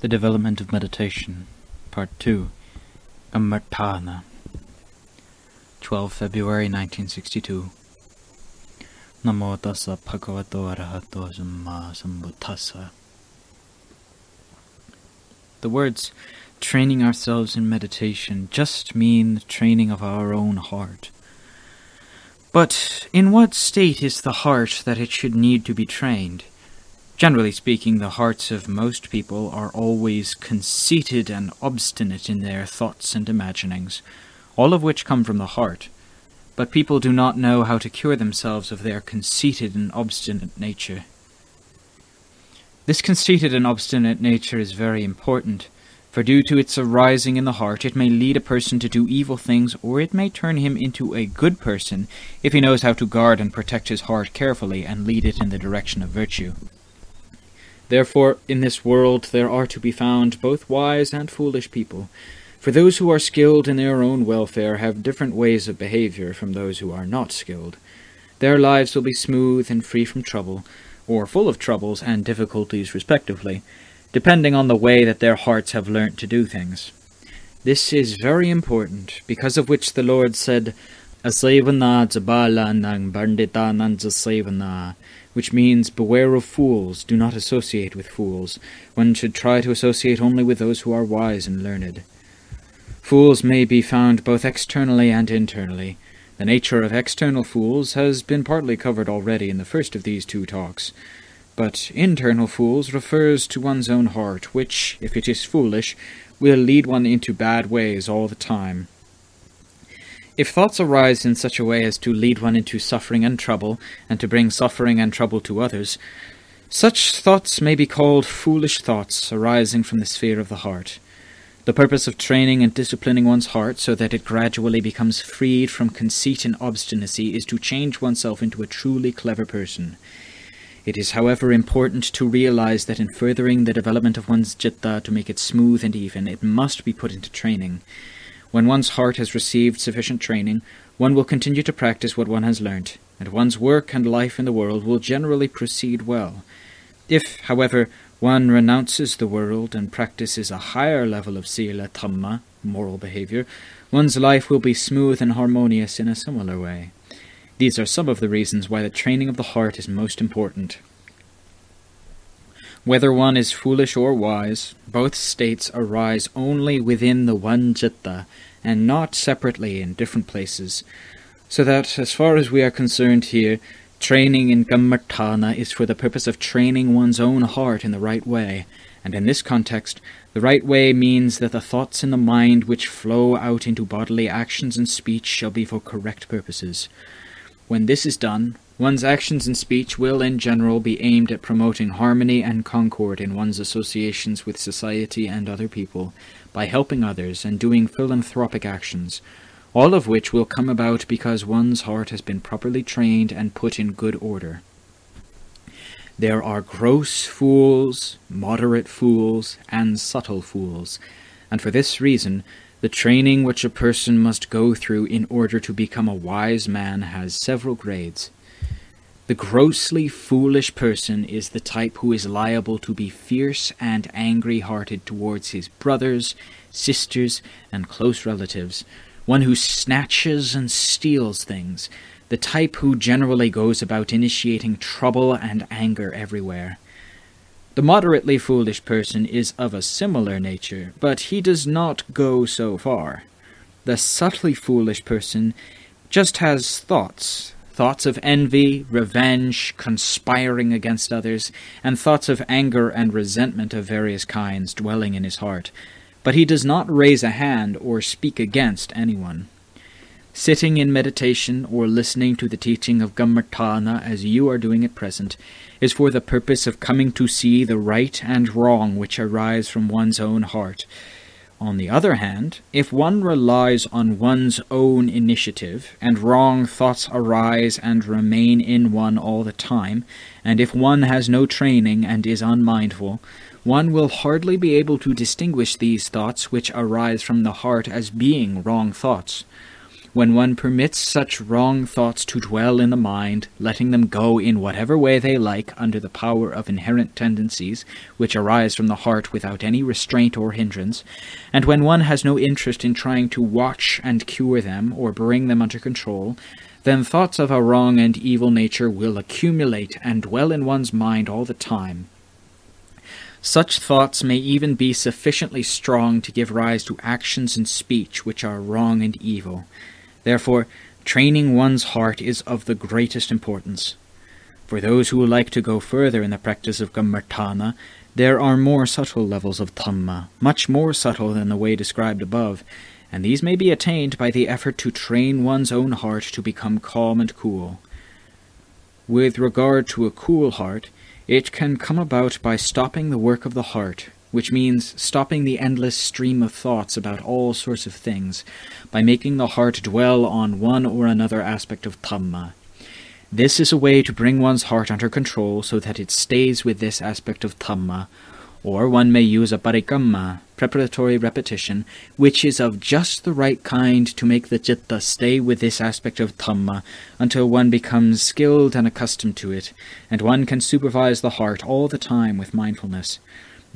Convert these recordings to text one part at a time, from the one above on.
The Development of Meditation, Part 2, Kammatthana, 12 February 1962. Namo tassa bhagavato arahato samma sambuddhassa. The words training ourselves in meditation just mean the training of our own heart. But in what state is the heart that it should need to be trained? Generally speaking, the hearts of most people are always conceited and obstinate in their thoughts and imaginings, all of which come from the heart. But people do not know how to cure themselves of their conceited and obstinate nature. This conceited and obstinate nature is very important, for due to its arising in the heart, it may lead a person to do evil things, or it may turn him into a good person if he knows how to guard and protect his heart carefully and lead it in the direction of virtue. Therefore, in this world there are to be found both wise and foolish people, for those who are skilled in their own welfare have different ways of behavior from those who are not skilled. Their lives will be smooth and free from trouble, or full of troubles and difficulties respectively, depending on the way that their hearts have learnt to do things. This is very important, because of which the Lord said, Asavana jabala nang bandita nanjasavana, which means, Beware of fools, do not associate with fools. One should try to associate only with those who are wise and learned. Fools may be found both externally and internally. The nature of external fools has been partly covered already in the first of these two talks. But internal fools refers to one's own heart, which, if it is foolish, will lead one into bad ways all the time. If thoughts arise in such a way as to lead one into suffering and trouble, and to bring suffering and trouble to others, such thoughts may be called foolish thoughts arising from the sphere of the heart. The purpose of training and disciplining one's heart so that it gradually becomes freed from conceit and obstinacy is to change oneself into a truly clever person. It is, however, important to realize that in furthering the development of one's citta to make it smooth and even, it must be put into training. When one's heart has received sufficient training, one will continue to practice what one has learnt, and one's work and life in the world will generally proceed well. If, however, one renounces the world and practices a higher level of sila dhamma, moral behavior, one's life will be smooth and harmonious in a similar way. These are some of the reasons why the training of the heart is most important. Whether one is foolish or wise, both states arise only within the one citta, and not separately in different places, so that, as far as we are concerned here, training in kammatthana is for the purpose of training one's own heart in the right way, and in this context, the right way means that the thoughts in the mind which flow out into bodily actions and speech shall be for correct purposes. When this is done, one's actions and speech will in general be aimed at promoting harmony and concord in one's associations with society and other people, by helping others and doing philanthropic actions, all of which will come about because one's heart has been properly trained and put in good order. There are gross fools, moderate fools, and subtle fools, and for this reason the training which a person must go through in order to become a wise man has several grades. The grossly foolish person is the type who is liable to be fierce and angry hearted towards his brothers, sisters, and close relatives, one who snatches and steals things, the type who generally goes about initiating trouble and anger everywhere. The moderately foolish person is of a similar nature, but he does not go so far. The subtly foolish person just has thoughts thoughts of envy, revenge, conspiring against others, and thoughts of anger and resentment of various kinds dwelling in his heart, but he does not raise a hand or speak against anyone. Sitting in meditation or listening to the teaching of Kammatthana as you are doing at present is for the purpose of coming to see the right and wrong which arise from one's own heart. On the other hand, if one relies on one's own initiative, and wrong thoughts arise and remain in one all the time, and if one has no training and is unmindful, one will hardly be able to distinguish these thoughts which arise from the heart as being wrong thoughts. When one permits such wrong thoughts to dwell in the mind, letting them go in whatever way they like under the power of inherent tendencies which arise from the heart without any restraint or hindrance, and when one has no interest in trying to watch and cure them or bring them under control, then thoughts of a wrong and evil nature will accumulate and dwell in one's mind all the time. Such thoughts may even be sufficiently strong to give rise to actions and speech which are wrong and evil. Therefore, training one's heart is of the greatest importance. For those who would like to go further in the practice of Kammatthana, there are more subtle levels of Dhamma, much more subtle than the way described above, and these may be attained by the effort to train one's own heart to become calm and cool. With regard to a cool heart, it can come about by stopping the work of the heart, which means stopping the endless stream of thoughts about all sorts of things, by making the heart dwell on one or another aspect of Dhamma. This is a way to bring one's heart under control so that it stays with this aspect of Dhamma, or one may use a parikamma, preparatory repetition, which is of just the right kind to make the citta stay with this aspect of Dhamma until one becomes skilled and accustomed to it, and one can supervise the heart all the time with mindfulness.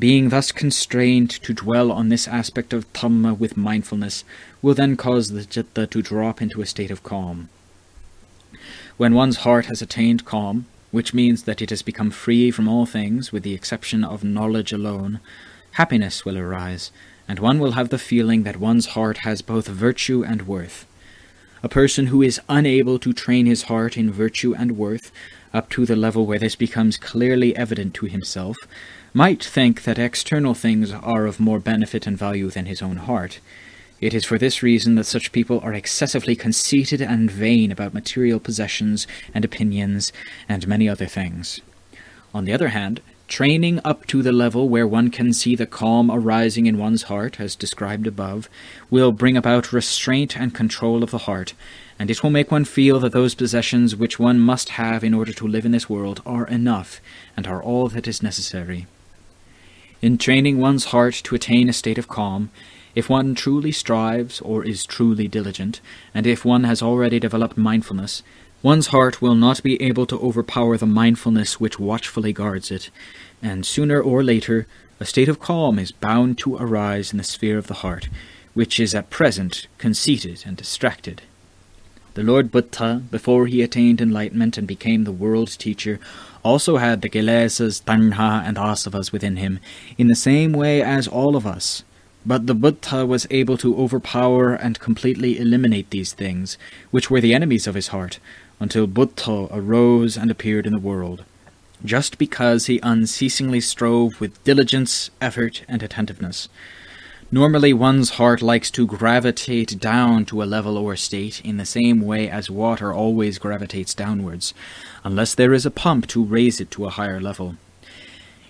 Being thus constrained to dwell on this aspect of Dhamma with mindfulness will then cause the citta to drop into a state of calm. When one's heart has attained calm, which means that it has become free from all things with the exception of knowledge alone, happiness will arise, and one will have the feeling that one's heart has both virtue and worth. A person who is unable to train his heart in virtue and worth up to the level where this becomes clearly evident to himself might think that external things are of more benefit and value than his own heart. It is for this reason that such people are excessively conceited and vain about material possessions and opinions and many other things. On the other hand, training up to the level where one can see the calm arising in one's heart, as described above, will bring about restraint and control of the heart, and it will make one feel that those possessions which one must have in order to live in this world are enough and are all that is necessary. In training one's heart to attain a state of calm, if one truly strives or is truly diligent, and if one has already developed mindfulness, one's heart will not be able to overpower the mindfulness which watchfully guards it, and sooner or later a state of calm is bound to arise in the sphere of the heart, which is at present conceited and distracted. The Lord Buddha, before he attained enlightenment and became the world teacher, also had the kilesas, tanha, and asavas within him, in the same way as all of us. But the Buddha was able to overpower and completely eliminate these things, which were the enemies of his heart, until Buddha arose and appeared in the world, just because he unceasingly strove with diligence, effort, and attentiveness. Normally, one's heart likes to gravitate down to a level or state in the same way as water always gravitates downwards, unless there is a pump to raise it to a higher level.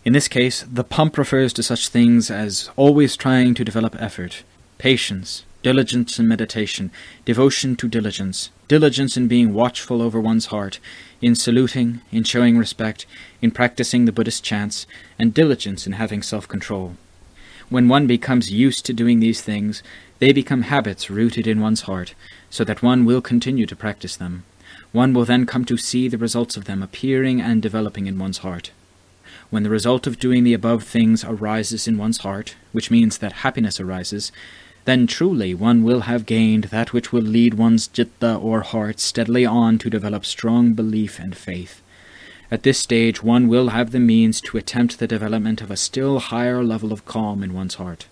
In this case, the pump refers to such things as always trying to develop effort, patience, diligence in meditation, devotion to diligence, diligence in being watchful over one's heart, in saluting, in showing respect, in practicing the Buddhist chants, and diligence in having self control. When one becomes used to doing these things, they become habits rooted in one's heart, so that one will continue to practice them. One will then come to see the results of them appearing and developing in one's heart. When the result of doing the above things arises in one's heart, which means that happiness arises, then truly one will have gained that which will lead one's citta or heart steadily on to develop strong belief and faith. At this stage, one will have the means to attempt the development of a still higher level of calm in one's heart.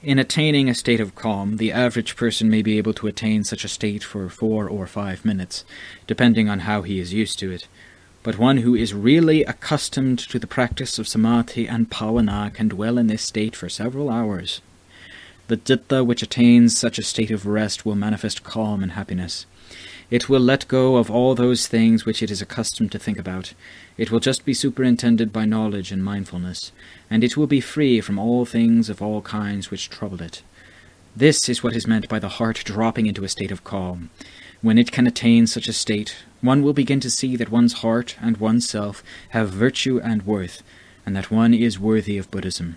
In attaining a state of calm, the average person may be able to attain such a state for four or five minutes, depending on how he is used to it. But one who is really accustomed to the practice of samadhi and bhavana can dwell in this state for several hours. The citta which attains such a state of rest will manifest calm and happiness. It will let go of all those things which it is accustomed to think about. It will just be superintended by knowledge and mindfulness, and it will be free from all things of all kinds which trouble it. This is what is meant by the heart dropping into a state of calm. When it can attain such a state, one will begin to see that one's heart and one's self have virtue and worth, and that one is worthy of Buddhism.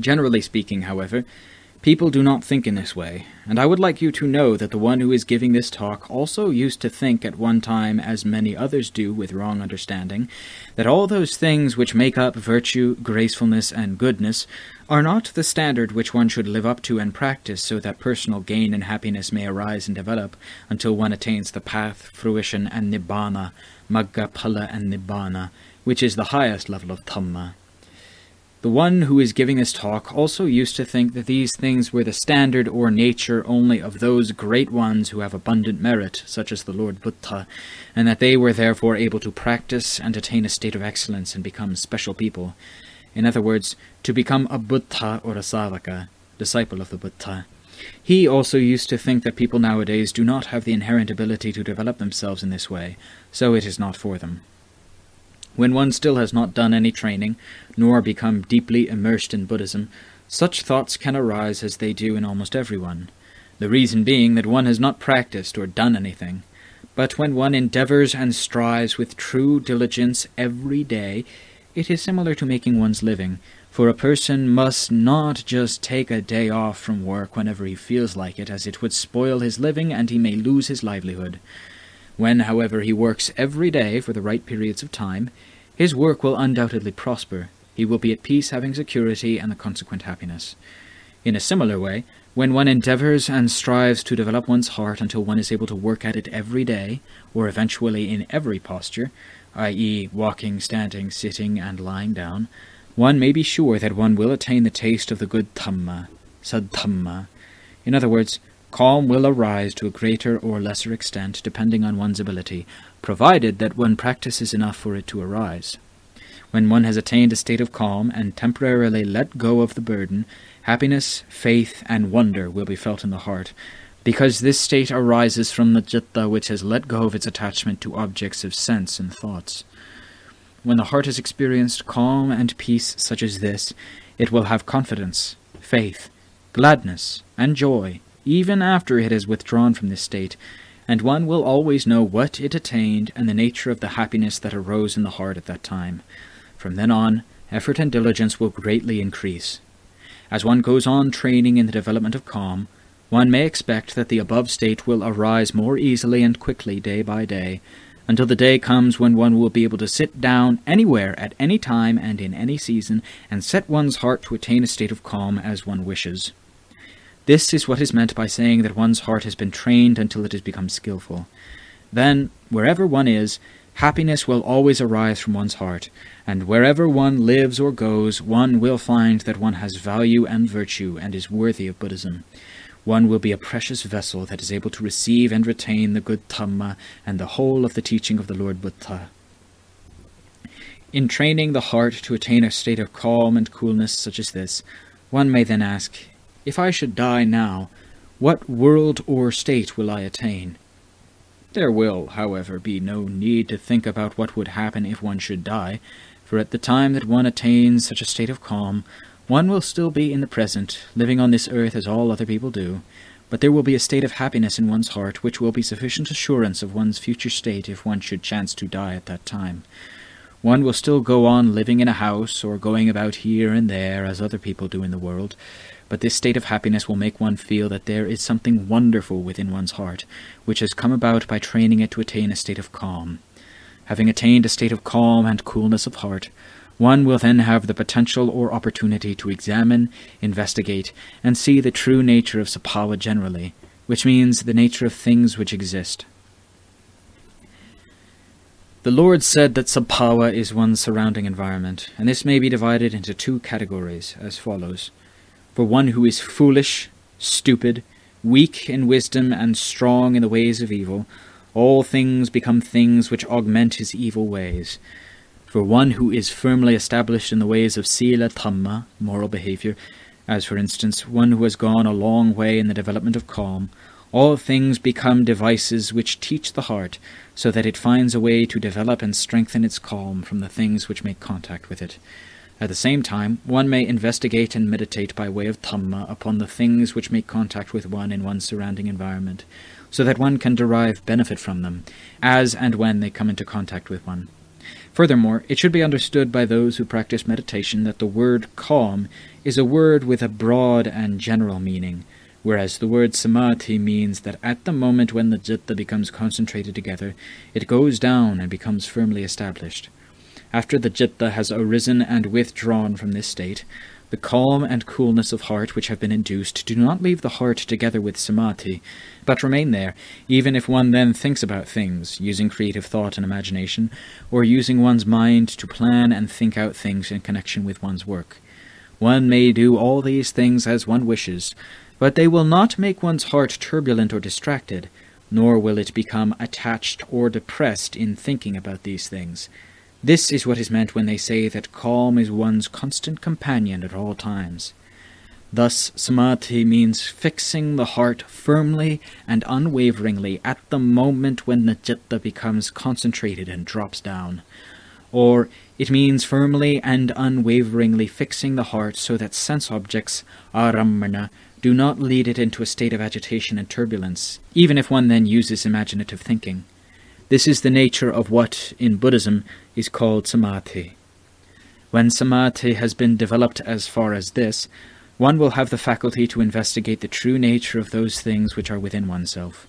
Generally speaking, however, People do not think in this way, and I would like you to know that the one who is giving this talk also used to think at one time, as many others do with wrong understanding, that all those things which make up virtue, gracefulness, and goodness are not the standard which one should live up to and practice so that personal gain and happiness may arise and develop until one attains the path, fruition, and nibbana, magga, phala, and nibbana, which is the highest level of Dhamma. The one who is giving this talk also used to think that these things were the standard or nature only of those great ones who have abundant merit, such as the Lord Buddha, and that they were therefore able to practice and attain a state of excellence and become special people. In other words, to become a Buddha or a Savaka, disciple of the Buddha. He also used to think that people nowadays do not have the inherent ability to develop themselves in this way, so it is not for them. When one still has not done any training, nor become deeply immersed in Buddhism, such thoughts can arise as they do in almost everyone, the reason being that one has not practiced or done anything. But when one endeavors and strives with true diligence every day, it is similar to making one's living, for a person must not just take a day off from work whenever he feels like it, as it would spoil his living and he may lose his livelihood. When, however, he works every day for the right periods of time, his work will undoubtedly prosper. He will be at peace, having security and the consequent happiness. In a similar way, when one endeavors and strives to develop one's heart until one is able to work at it every day, or eventually in every posture, i.e., walking, standing, sitting, and lying down, one may be sure that one will attain the taste of the good Dhamma, Saddhamma. In other words, Calm will arise to a greater or lesser extent depending on one's ability, provided that one practices enough for it to arise. When one has attained a state of calm and temporarily let go of the burden, happiness, faith, and wonder will be felt in the heart, because this state arises from the citta which has let go of its attachment to objects of sense and thoughts. When the heart has experienced calm and peace such as this, it will have confidence, faith, gladness, and joy, even after it has withdrawn from this state, and one will always know what it attained and the nature of the happiness that arose in the heart at that time. From then on, effort and diligence will greatly increase. As one goes on training in the development of calm, one may expect that the above state will arise more easily and quickly day by day, until the day comes when one will be able to sit down anywhere at any time and in any season and set one's heart to attain a state of calm as one wishes. This is what is meant by saying that one's heart has been trained until it has become skilful. Then, wherever one is, happiness will always arise from one's heart, and wherever one lives or goes, one will find that one has value and virtue and is worthy of Buddhism. One will be a precious vessel that is able to receive and retain the good Dhamma and the whole of the teaching of the Lord Buddha. In training the heart to attain a state of calm and coolness such as this, one may then ask, if I should die now, what world or state will I attain? There will, however, be no need to think about what would happen if one should die, for at the time that one attains such a state of calm, one will still be in the present, living on this earth as all other people do, but there will be a state of happiness in one's heart which will be sufficient assurance of one's future state if one should chance to die at that time. One will still go on living in a house or going about here and there as other people do in the world, but this state of happiness will make one feel that there is something wonderful within one's heart, which has come about by training it to attain a state of calm. Having attained a state of calm and coolness of heart, one will then have the potential or opportunity to examine, investigate, and see the true nature of sabhava generally, which means the nature of things which exist. The Lord said that sabhava is one's surrounding environment, and this may be divided into two categories as follows for one who is foolish, stupid, weak in wisdom, and strong in the ways of evil, all things become things which augment his evil ways. For one who is firmly established in the ways of sila dhamma, moral behavior, as for instance one who has gone a long way in the development of calm, all things become devices which teach the heart, so that it finds a way to develop and strengthen its calm from the things which make contact with it. At the same time, one may investigate and meditate by way of Dhamma upon the things which make contact with one in one's surrounding environment, so that one can derive benefit from them, as and when they come into contact with one. Furthermore, it should be understood by those who practice meditation that the word calm is a word with a broad and general meaning, whereas the word samadhi means that at the moment when the citta becomes concentrated together, it goes down and becomes firmly established. After the citta has arisen and withdrawn from this state, the calm and coolness of heart which have been induced do not leave the heart together with samadhi, but remain there, even if one then thinks about things, using creative thought and imagination, or using one's mind to plan and think out things in connection with one's work. One may do all these things as one wishes, but they will not make one's heart turbulent or distracted, nor will it become attached or depressed in thinking about these things. This is what is meant when they say that calm is one's constant companion at all times. Thus, samadhi means fixing the heart firmly and unwaveringly at the moment when the citta becomes concentrated and drops down. Or, it means firmly and unwaveringly fixing the heart so that sense objects, aramana, do not lead it into a state of agitation and turbulence, even if one then uses imaginative thinking. This is the nature of what, in Buddhism, is called samadhi. When samadhi has been developed as far as this, one will have the faculty to investigate the true nature of those things which are within oneself.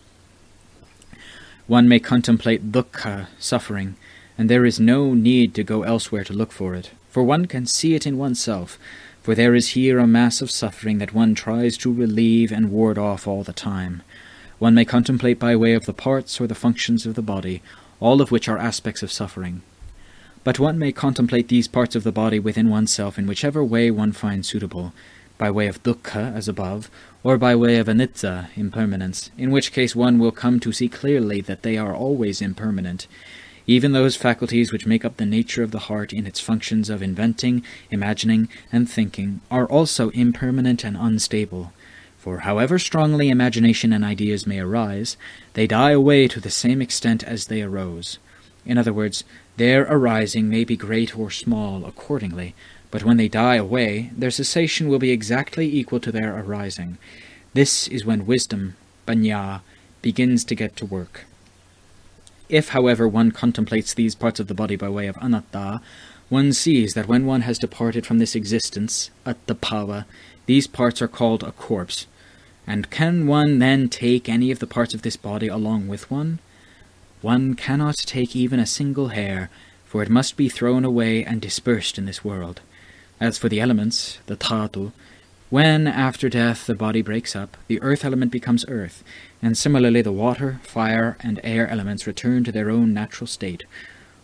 One may contemplate dukkha, suffering, and there is no need to go elsewhere to look for it, for one can see it in oneself, for there is here a mass of suffering that one tries to relieve and ward off all the time. One may contemplate by way of the parts or the functions of the body, all of which are aspects of suffering. But one may contemplate these parts of the body within oneself in whichever way one finds suitable, by way of dukkha, as above, or by way of anicca, impermanence, in which case one will come to see clearly that they are always impermanent. Even those faculties which make up the nature of the heart in its functions of inventing, imagining, and thinking are also impermanent and unstable. For however strongly imagination and ideas may arise, they die away to the same extent as they arose. In other words, their arising may be great or small accordingly, but when they die away, their cessation will be exactly equal to their arising. This is when wisdom, panya, begins to get to work. If, however, one contemplates these parts of the body by way of anatta, one sees that when one has departed from this existence, attabhava, these parts are called a corpse, and can one then take any of the parts of this body along with one? One cannot take even a single hair, for it must be thrown away and dispersed in this world. As for the elements, the dhatu, when after death the body breaks up, the earth element becomes earth, and similarly the water, fire, and air elements return to their own natural state,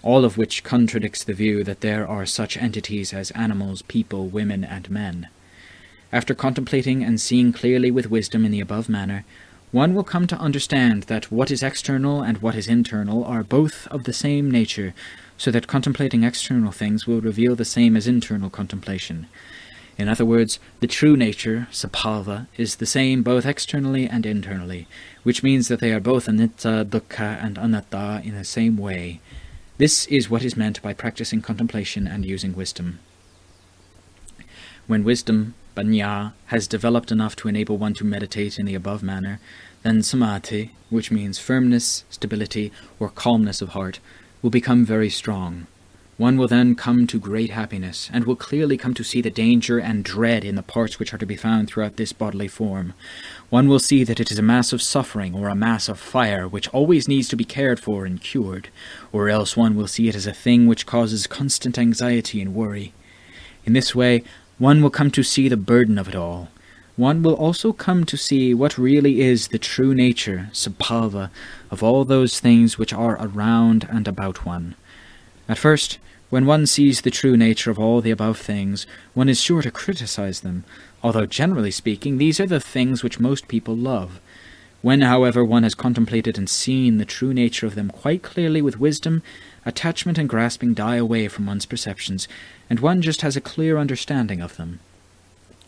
all of which contradicts the view that there are such entities as animals, people, women, and men. After contemplating and seeing clearly with wisdom in the above manner, one will come to understand that what is external and what is internal are both of the same nature, so that contemplating external things will reveal the same as internal contemplation. In other words, the true nature, sabhava, is the same both externally and internally, which means that they are both anicca, dukkha, and anatta in the same way. This is what is meant by practicing contemplation and using wisdom. When wisdom, panya, has developed enough to enable one to meditate in the above manner, then samadhi, which means firmness, stability, or calmness of heart, will become very strong. One will then come to great happiness, and will clearly come to see the danger and dread in the parts which are to be found throughout this bodily form. One will see that it is a mass of suffering or a mass of fire which always needs to be cared for and cured, or else one will see it as a thing which causes constant anxiety and worry. In this way, one will come to see the burden of it all. One will also come to see what really is the true nature, sabhava, of all those things which are around and about one. At first, when one sees the true nature of all the above things, one is sure to criticize them, although generally speaking, these are the things which most people love. When, however, one has contemplated and seen the true nature of them quite clearly with wisdom, attachment and grasping die away from one's perceptions, and one just has a clear understanding of them.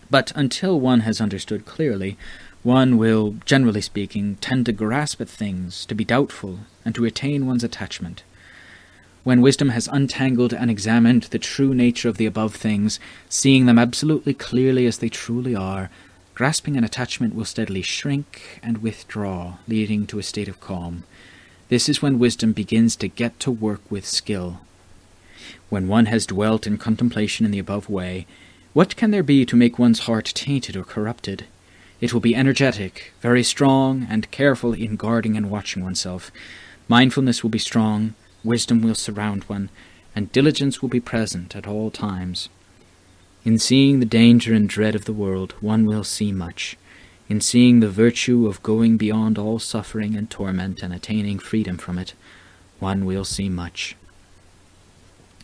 But until one has understood clearly, one will, generally speaking, tend to grasp at things, to be doubtful, and to retain one's attachment. When wisdom has untangled and examined the true nature of the above things, seeing them absolutely clearly as they truly are, grasping and attachment will steadily shrink and withdraw, leading to a state of calm. This is when wisdom begins to get to work with skill. When one has dwelt in contemplation in the above way, what can there be to make one's heart tainted or corrupted? It will be energetic, very strong, and careful in guarding and watching oneself. Mindfulness will be strong, wisdom will surround one, and diligence will be present at all times. In seeing the danger and dread of the world, one will see much. In seeing the virtue of going beyond all suffering and torment and attaining freedom from it, one will see much.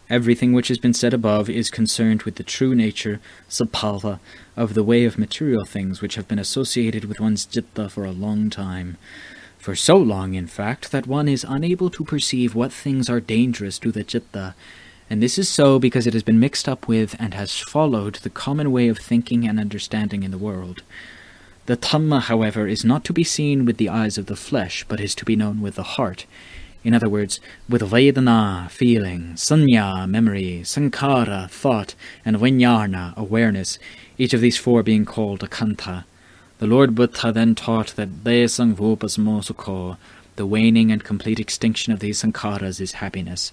Everything which has been said above is concerned with the true nature, sabhava, of the way of material things which have been associated with one's citta for a long time. For so long, in fact, that one is unable to perceive what things are dangerous to the citta, and this is so because it has been mixed up with and has followed the common way of thinking and understanding in the world. The Dhamma, however, is not to be seen with the eyes of the flesh, but is to be known with the heart, in other words, with Vedana, feeling, Sanya, memory, Sankhara, thought, and Vijnana, awareness, each of these four being called a khandha. The Lord Buddha then taught that Desangvopasmosukho, the waning and complete extinction of these sankharas is happiness,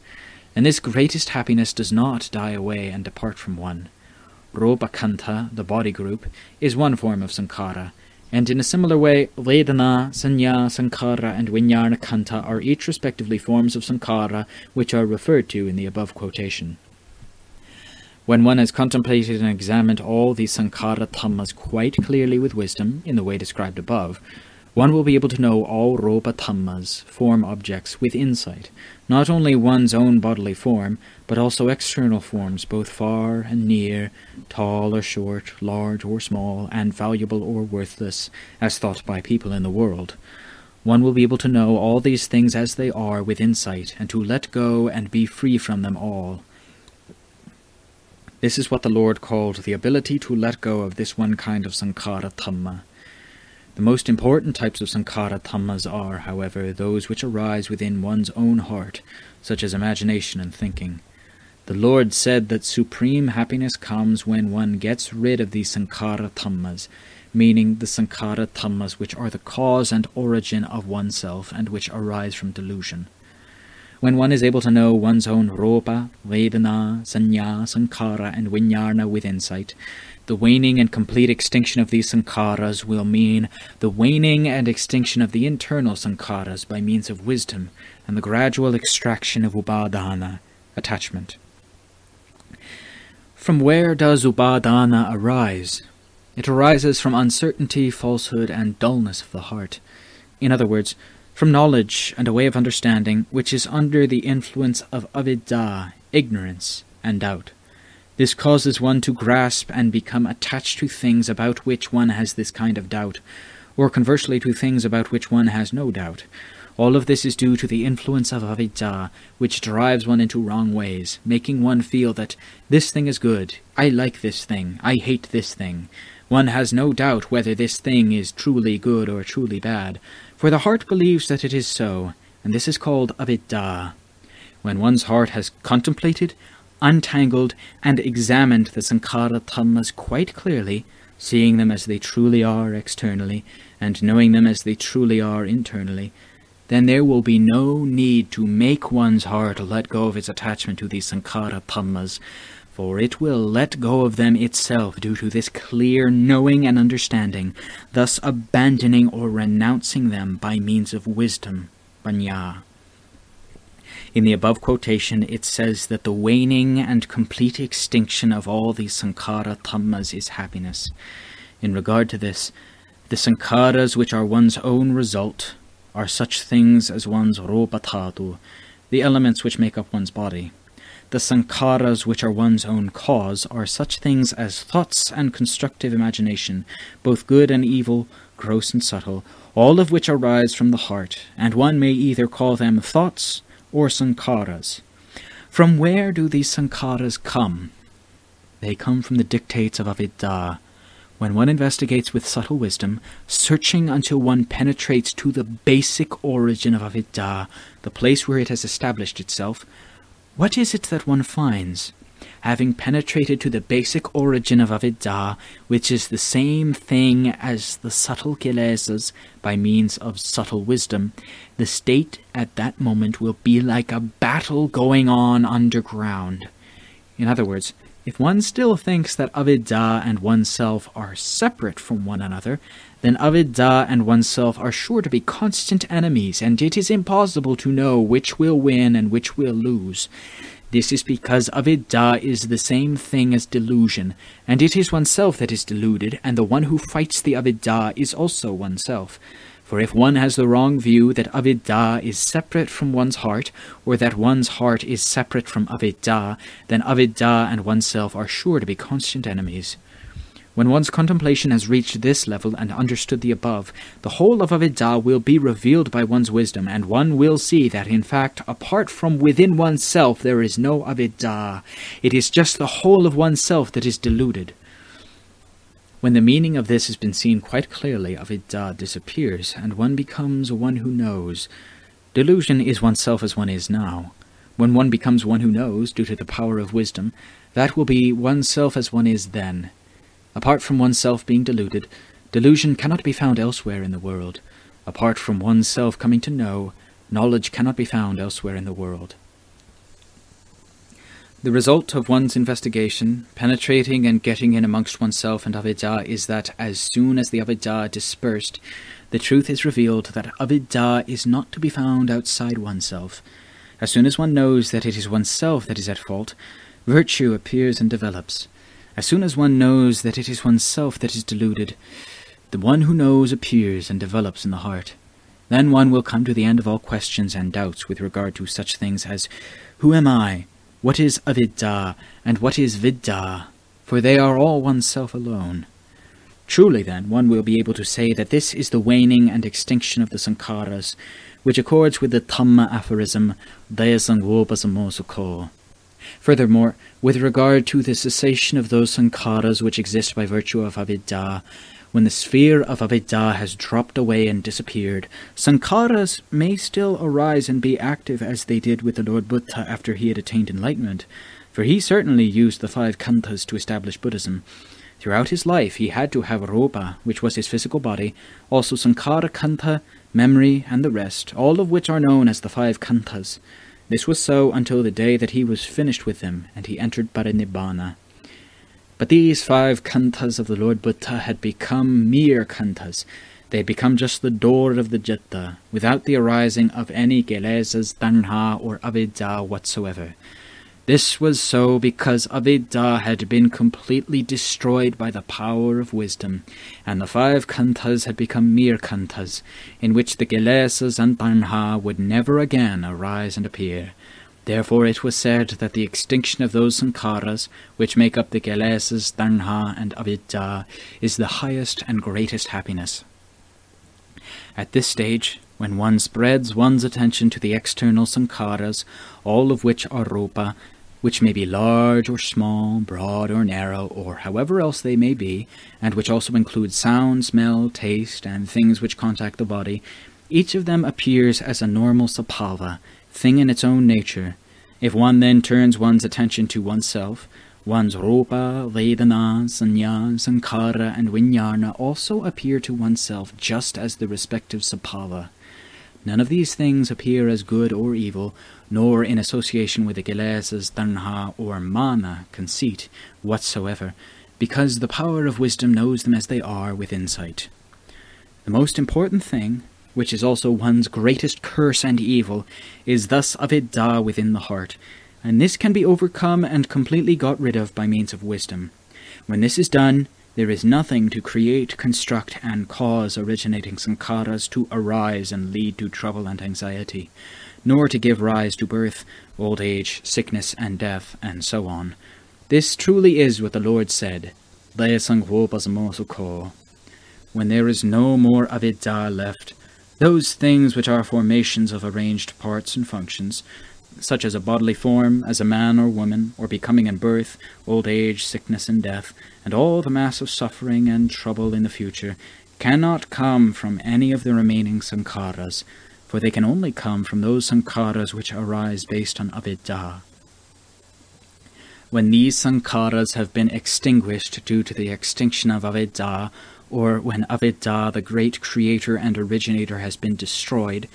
and this greatest happiness does not die away and depart from one. Rupa Khandha, the body group, is one form of sankhara, and in a similar way, Vedana, Sanya, Sankhara, and Vijnana Khandha are each respectively forms of Sankhara which are referred to in the above quotation. When one has contemplated and examined all these Sankhara Dhammas quite clearly with wisdom, in the way described above, one will be able to know all Rupa Dhammas, form objects, with insight, not only one's own bodily form, but also external forms, both far and near, tall or short, large or small, and valuable or worthless, as thought by people in the world. One will be able to know all these things as they are with insight, and to let go and be free from them all. This is what the Lord called the ability to let go of this one kind of sankhara dhamma. The most important types of sankhara dhammas are, however, those which arise within one's own heart, such as imagination and thinking. The Lord said that supreme happiness comes when one gets rid of these sankhara dhammas, meaning the sankhara dhammas which are the cause and origin of oneself and which arise from delusion. When one is able to know one's own rupa, vedana, sanya, sankhara, and vijnana with insight, the waning and complete extinction of these sankharas will mean the waning and extinction of the internal sankharas by means of wisdom and the gradual extraction of upadana, attachment. From where does upadana arise? It arises from uncertainty, falsehood, and dullness of the heart. In other words, from knowledge and a way of understanding which is under the influence of avidya, ignorance, and doubt. This causes one to grasp and become attached to things about which one has this kind of doubt, or conversely to things about which one has no doubt. All of this is due to the influence of avidya, which drives one into wrong ways, making one feel that this thing is good, I like this thing, I hate this thing. One has no doubt whether this thing is truly good or truly bad, for the heart believes that it is so, and this is called avidya. When one's heart has contemplated, untangled, and examined the Sankhara Dhammas quite clearly, seeing them as they truly are externally, and knowing them as they truly are internally, then there will be no need to make one's heart let go of its attachment to these Sankhara Dhammas, for it will let go of them itself due to this clear knowing and understanding, thus abandoning or renouncing them by means of wisdom, panya. In the above quotation, it says that the waning and complete extinction of all these sankhara dhammas is happiness. In regard to this, the sankharas which are one's own result are such things as one's rupadhatu, the elements which make up one's body. The sankharas which are one's own cause are such things as thoughts and constructive imagination, both good and evil, gross and subtle, all of which arise from the heart, and one may either call them thoughts or sankharas. From where do these sankharas come? They come from the dictates of avidya. When one investigates with subtle wisdom, searching until one penetrates to the basic origin of avidya, the place where it has established itself, what is it that one finds? having penetrated to the basic origin of avidya, which is the same thing as the subtle kilesas by means of subtle wisdom, the state at that moment will be like a battle going on underground. In other words, if one still thinks that avidya and oneself are separate from one another, then avidya and oneself are sure to be constant enemies, and it is impossible to know which will win and which will lose. This is because avidya is the same thing as delusion, and it is oneself that is deluded, and the one who fights the avidya is also oneself. For if one has the wrong view that avidya is separate from one's heart, or that one's heart is separate from avidya, then avidya and oneself are sure to be constant enemies. When one's contemplation has reached this level and understood the above, the whole of avidya will be revealed by one's wisdom, and one will see that in fact, apart from within oneself, there is no avidya. It is just the whole of oneself that is deluded. When the meaning of this has been seen quite clearly, avidya disappears, and one becomes one who knows. Delusion is oneself as one is now. When one becomes one who knows, due to the power of wisdom, that will be oneself as one is then. Apart from oneself being deluded, delusion cannot be found elsewhere in the world. Apart from oneself coming to know, knowledge cannot be found elsewhere in the world. The result of one's investigation, penetrating and getting in amongst oneself and avidya, is that as soon as the avidya dispersed, the truth is revealed that avidya is not to be found outside oneself. As soon as one knows that it is oneself that is at fault, virtue appears and develops. As soon as one knows that it is oneself that is deluded, the one who knows appears and develops in the heart. Then one will come to the end of all questions and doubts with regard to such things as Who am I? What is avidya, and what is vidya? For they are all oneself alone. Truly, then, one will be able to say that this is the waning and extinction of the sankharas, which accords with the Dhamma aphorism, Dayasangvopasamo Furthermore, with regard to the cessation of those sankharas which exist by virtue of avidya, when the sphere of avidya has dropped away and disappeared, sankharas may still arise and be active as they did with the Lord Buddha after he had attained enlightenment, for he certainly used the five khandhas to establish Buddhism. Throughout his life he had to have rupa, which was his physical body, also sankhara khandha, memory, and the rest, all of which are known as the five khandhas. This was so until the day that he was finished with them, and he entered parinibbana. But these five khandhas of the Lord Buddha had become mere khandhas. They had become just the door of the citta, without the arising of any kilesas, tanha, or avidya whatsoever. This was so because avidya had been completely destroyed by the power of wisdom, and the five khandhas had become mere khandhas, in which the kilesas and tanha would never again arise and appear. Therefore it was said that the extinction of those sankharas, which make up the kilesas, tanha, and avidya, is the highest and greatest happiness. At this stage, when one spreads one's attention to the external sankharas, all of which are rupa, which may be large or small, broad or narrow, or however else they may be, and which also include sound, smell, taste, and things which contact the body, each of them appears as a normal sabhava, thing in its own nature. If one then turns one's attention to oneself, one's rupa, vedana, sanya, sankhara, and vijnana also appear to oneself just as the respective sabhava. None of these things appear as good or evil, nor in association with the kilesas, tanha, or mana, conceit, whatsoever, because the power of wisdom knows them as they are with insight. The most important thing, which is also one's greatest curse and evil, is thus avidya within the heart, and this can be overcome and completely got rid of by means of wisdom. When this is done, there is nothing to create, construct, and cause originating sankharas to arise and lead to trouble and anxiety, nor to give rise to birth, old age, sickness, and death, and so on. This truly is what the Lord said, When there is no more avidya left, those things which are formations of arranged parts and functions, such as a bodily form, as a man or woman, or becoming in birth, old age, sickness, and death, and all the mass of suffering and trouble in the future, cannot come from any of the remaining sankharas, for they can only come from those sankharas which arise based on avidya. When these sankharas have been extinguished due to the extinction of avidya, or when Avidya, the great creator and originator, has been destroyed,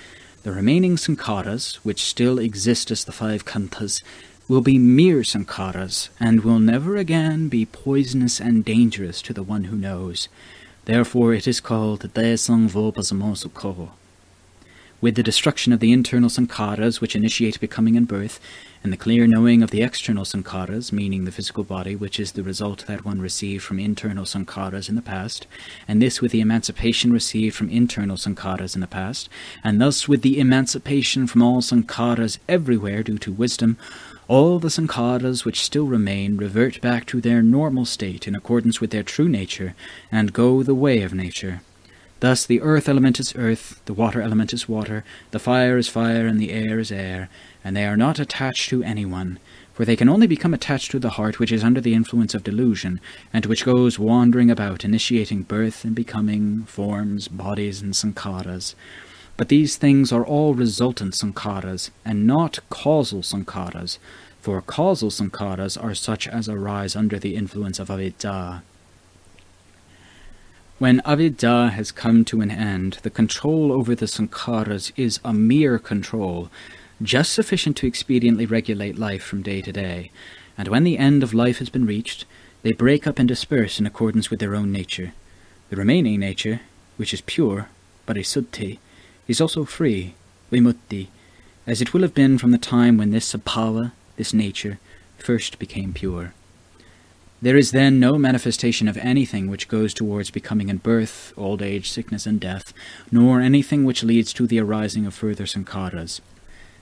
the remaining sankharas, which still exist as the five khandhas, will be mere sankharas, and will never again be poisonous and dangerous to the one who knows. Therefore it is called Daesang Vopasamo With the destruction of the internal sankharas which initiate becoming and birth, and the clear knowing of the external sankharas, meaning the physical body, which is the result that one received from internal sankharas in the past, and this with the emancipation received from internal sankharas in the past, and thus with the emancipation from all sankharas everywhere due to wisdom, all the sankharas which still remain revert back to their normal state in accordance with their true nature, and go the way of nature. Thus the earth element is earth, the water element is water, the fire is fire, and the air is air, and they are not attached to anyone, for they can only become attached to the heart which is under the influence of delusion, and which goes wandering about, initiating birth and becoming, forms, bodies, and sankharas. But these things are all resultant sankharas, and not causal sankharas, for causal sankharas are such as arise under the influence of avidya. When avidya has come to an end, the control over the sankharas is a mere control, just sufficient to expediently regulate life from day to day, and when the end of life has been reached, they break up and disperse in accordance with their own nature. The remaining nature, which is pure, parisuddhi, is also free, vimutti, as it will have been from the time when this sabhava, this nature, first became pure. There is then no manifestation of anything which goes towards becoming in birth, old age, sickness, and death, nor anything which leads to the arising of further sankharas.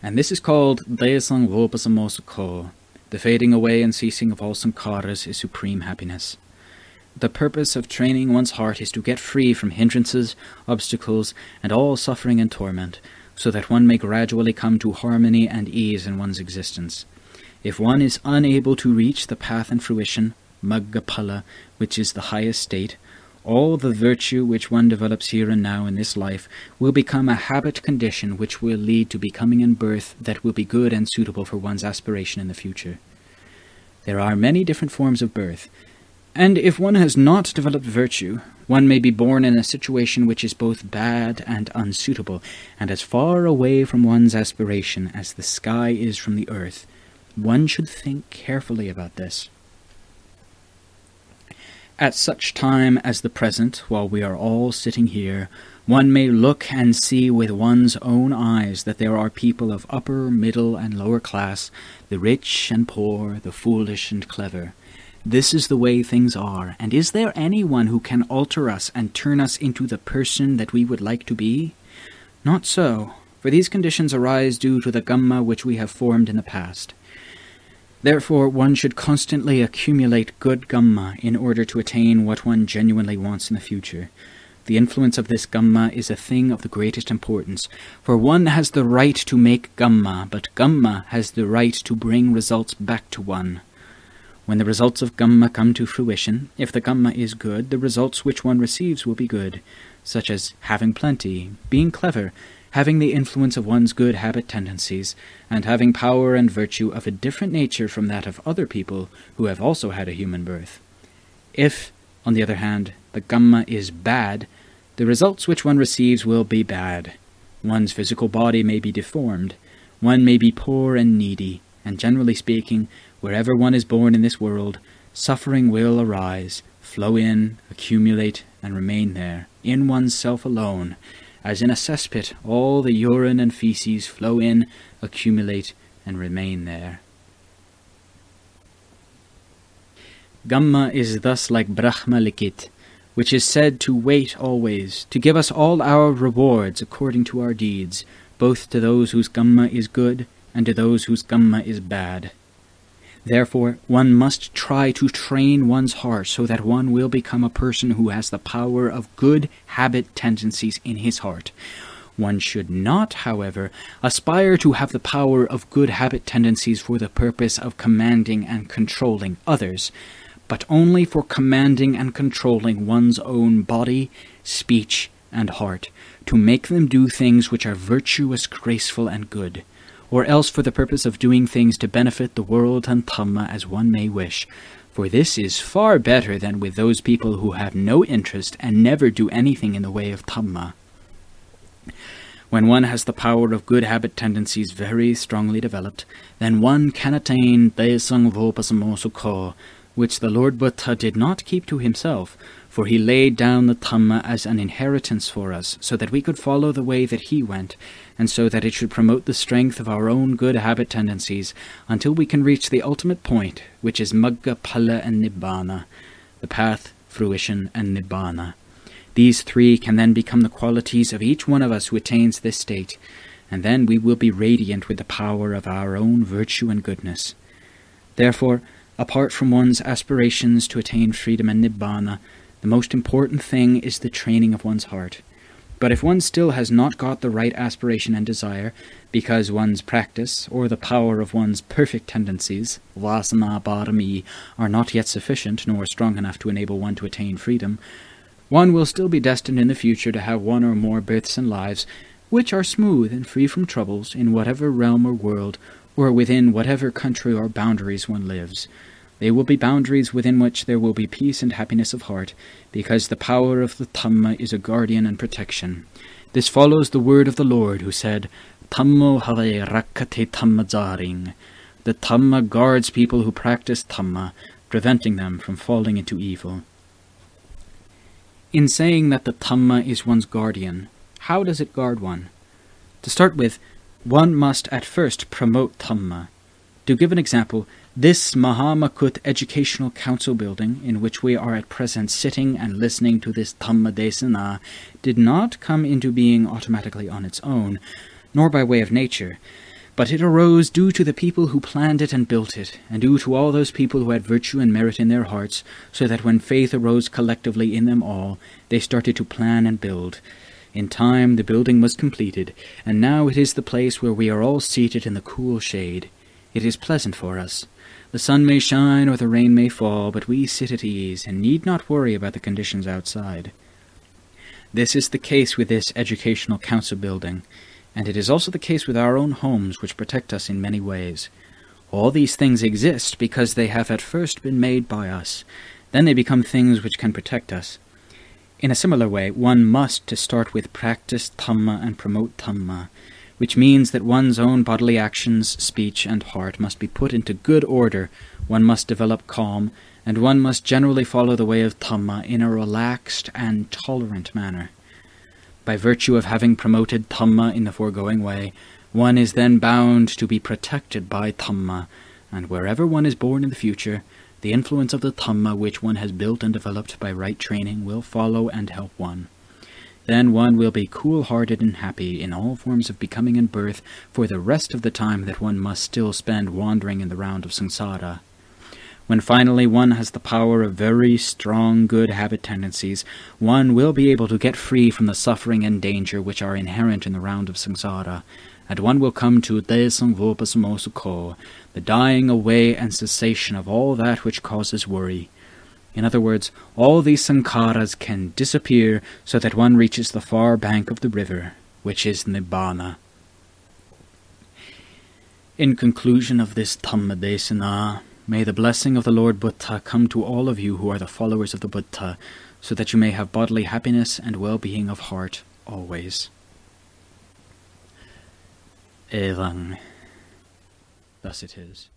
And this is called Tesam vupasamo sukho. The fading away and ceasing of all sankharas is supreme happiness. The purpose of training one's heart is to get free from hindrances, obstacles, and all suffering and torment, so that one may gradually come to harmony and ease in one's existence. If one is unable to reach the path and fruition, Maggaphala, which is the highest state, all the virtue which one develops here and now in this life will become a habit condition which will lead to becoming in birth that will be good and suitable for one's aspiration in the future. There are many different forms of birth, and if one has not developed virtue, one may be born in a situation which is both bad and unsuitable, and as far away from one's aspiration as the sky is from the earth. One should think carefully about this. At such time as the present, while we are all sitting here, one may look and see with one's own eyes that there are people of upper, middle, and lower class, the rich and poor, the foolish and clever. This is the way things are, and is there anyone who can alter us and turn us into the person that we would like to be? Not so, for these conditions arise due to the kamma which we have formed in the past. Therefore, one should constantly accumulate good kamma in order to attain what one genuinely wants in the future. The influence of this kamma is a thing of the greatest importance, for one has the right to make kamma, but kamma has the right to bring results back to one. When the results of kamma come to fruition, if the kamma is good, the results which one receives will be good, such as having plenty, being clever, having the influence of one's good habit tendencies, and having power and virtue of a different nature from that of other people who have also had a human birth. If, on the other hand, the kamma is bad, the results which one receives will be bad. One's physical body may be deformed, one may be poor and needy, and generally speaking, Wherever one is born in this world, suffering will arise, flow in, accumulate, and remain there, in oneself alone, as in a cesspit all the urine and feces flow in, accumulate, and remain there. Kamma is thus like Brahma Likhit, which is said to wait always, to give us all our rewards according to our deeds, both to those whose Kamma is good and to those whose Kamma is bad. Therefore, one must try to train one's heart so that one will become a person who has the power of good habit tendencies in his heart. One should not, however, aspire to have the power of good habit tendencies for the purpose of commanding and controlling others, but only for commanding and controlling one's own body, speech, and heart, to make them do things which are virtuous, graceful, and good or else for the purpose of doing things to benefit the world and Dhamma as one may wish. For this is far better than with those people who have no interest and never do anything in the way of Dhamma. When one has the power of good habit tendencies very strongly developed, then one can attain Tesam vupasamo which the Lord Buddha did not keep to himself, for he laid down the Dhamma as an inheritance for us, so that we could follow the way that he went, and so that it should promote the strength of our own good habit tendencies until we can reach the ultimate point, which is Magga, Phala, and Nibbana, the path, fruition, and Nibbana. These three can then become the qualities of each one of us who attains this state, and then we will be radiant with the power of our own virtue and goodness. Therefore, apart from one's aspirations to attain freedom and Nibbana, the most important thing is the training of one's heart. But if one still has not got the right aspiration and desire, because one's practice, or the power of one's perfect tendencies, vasana parami, are not yet sufficient nor strong enough to enable one to attain freedom, one will still be destined in the future to have one or more births and lives, which are smooth and free from troubles in whatever realm or world, or within whatever country or boundaries one lives. They will be boundaries within which there will be peace and happiness of heart, because the power of the Dhamma is a guardian and protection. This follows the word of the Lord, who said, Dhammo have rakkhati dhamma The Dhamma guards people who practice Dhamma, preventing them from falling into evil. In saying that the Dhamma is one's guardian, how does it guard one? To start with, one must at first promote Dhamma. To give an example, this Mahamakut Educational Council building, in which we are at present sitting and listening to this Dhamma Desana, did not come into being automatically on its own, nor by way of nature, but it arose due to the people who planned it and built it, and due to all those people who had virtue and merit in their hearts, so that when faith arose collectively in them all, they started to plan and build. In time the building was completed, and now it is the place where we are all seated in the cool shade. It is pleasant for us. The sun may shine or the rain may fall, but we sit at ease and need not worry about the conditions outside. This is the case with this educational council building, and it is also the case with our own homes, which protect us in many ways. All these things exist because they have at first been made by us. Then they become things which can protect us. In a similar way, one must, to start with, practice Dhamma and promote Dhamma, which means that one's own bodily actions, speech, and heart must be put into good order, one must develop calm, and one must generally follow the way of Dhamma in a relaxed and tolerant manner. By virtue of having promoted Dhamma in the foregoing way, one is then bound to be protected by Dhamma, and wherever one is born in the future, the influence of the Dhamma which one has built and developed by right training will follow and help one. Then one will be cool-hearted and happy in all forms of becoming and birth for the rest of the time that one must still spend wandering in the round of samsara. When finally one has the power of very strong good habit tendencies, one will be able to get free from the suffering and danger which are inherent in the round of samsara, and one will come to Tesam vupasamo sukho, the dying away and cessation of all that which causes worry. In other words, all these sankharas can disappear so that one reaches the far bank of the river, which is Nibbana. In conclusion of this Dhammadesana, may the blessing of the Lord Buddha come to all of you who are the followers of the Buddha, so that you may have bodily happiness and well-being of heart always. Evang. Thus it is.